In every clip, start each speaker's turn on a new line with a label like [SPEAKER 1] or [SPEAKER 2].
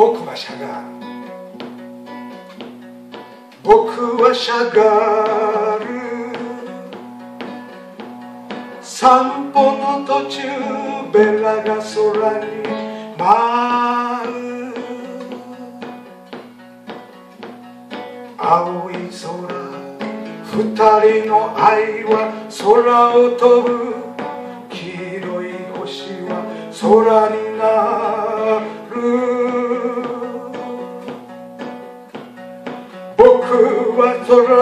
[SPEAKER 1] 僕はしゃが僕はしゃがる散歩の途中ベラが空に舞う青い空二人の愛は空を飛ぶ黄色い星は空になる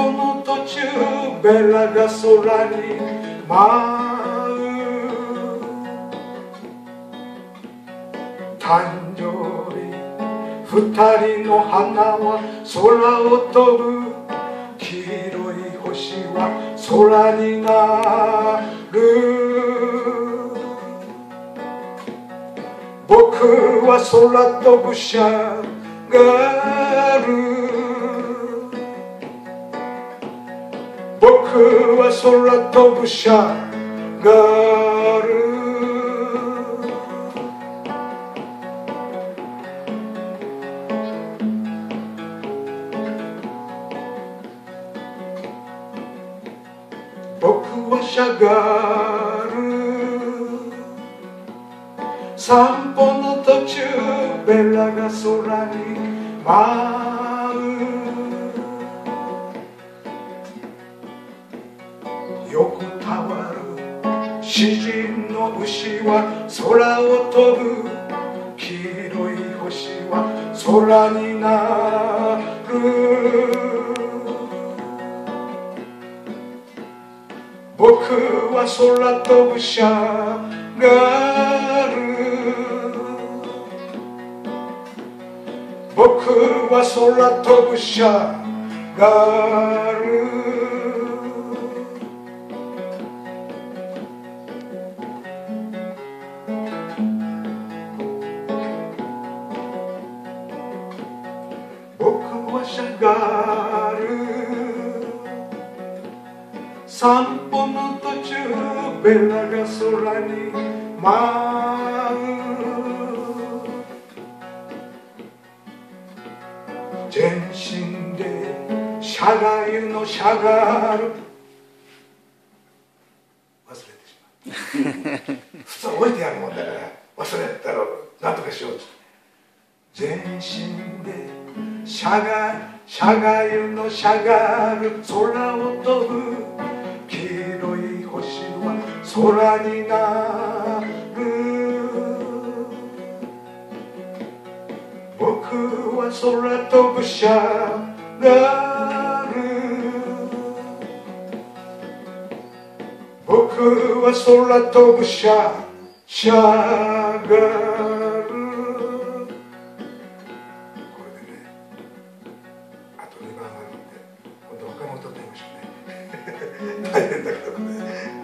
[SPEAKER 1] 飛ぶシャガール僕はしゃがる散歩の途中ベラが空に舞う。誕生日二人の花は空を飛ぶ。黄色い星は空になる。僕は空飛ぶシャガール。僕は空飛ぶシャガール。僕はしゃがる散歩の途中ベラが空に舞う。横たわる詩人の牛は空を飛ぶ黄色い星は空になる。僕は空飛ぶシャガール僕は空飛ぶシャガールはしゃがる。散歩の途中ベラが空に舞う。全身でしゃがゆのしゃがる。忘れてしまう 普通置いてあるもんだから忘れたらなんとかしようって。全身でしゃがしゃがゆのしゃがる空を飛ぶ黄色い星は空になる僕は空飛ぶシャガル僕は空飛ぶシャシャガルんだけどね。